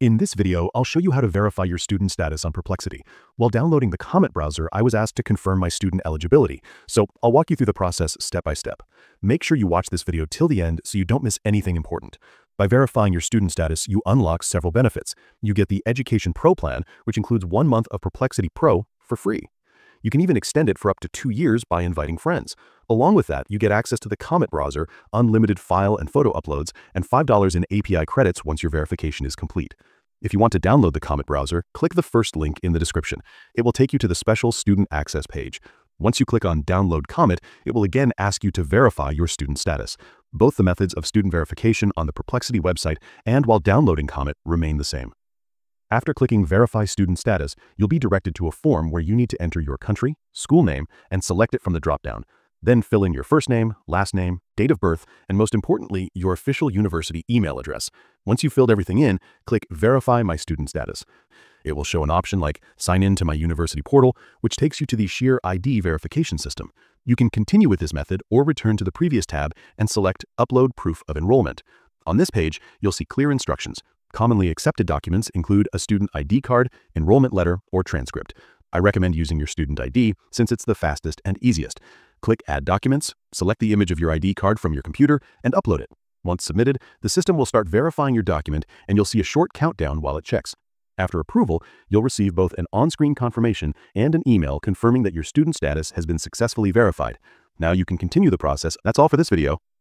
In this video, I'll show you how to verify your student status on Perplexity. While downloading the Comet browser, I was asked to confirm my student eligibility, so I'll walk you through the process step by step. Make sure you watch this video till the end so you don't miss anything important. By verifying your student status, you unlock several benefits. You get the Education Pro plan, which includes one month of Perplexity Pro for free. You can even extend it for up to two years by inviting friends. Along with that, you get access to the Comet browser, unlimited file and photo uploads, and $5 in API credits once your verification is complete. If you want to download the Comet browser, click the first link in the description. It will take you to the special Student Access page. Once you click on Download Comet, it will again ask you to verify your student status. Both the methods of student verification on the Perplexity website and while downloading Comet remain the same. After clicking Verify Student Status, you'll be directed to a form where you need to enter your country, school name, and select it from the dropdown. Then fill in your first name, last name, date of birth, and most importantly, your official university email address. Once you've filled everything in, click Verify My Student Status. It will show an option like Sign in to my university portal, which takes you to the SheerID verification system. You can continue with this method or return to the previous tab and select Upload Proof of Enrollment. On this page, you'll see clear instructions. Commonly accepted documents include a student ID card, enrollment letter, or transcript. I recommend using your student ID since it's the fastest and easiest. Click Add Documents, select the image of your ID card from your computer, and upload it. Once submitted, the system will start verifying your document and you'll see a short countdown while it checks. After approval, you'll receive both an on-screen confirmation and an email confirming that your student status has been successfully verified. Now you can continue the process. That's all for this video.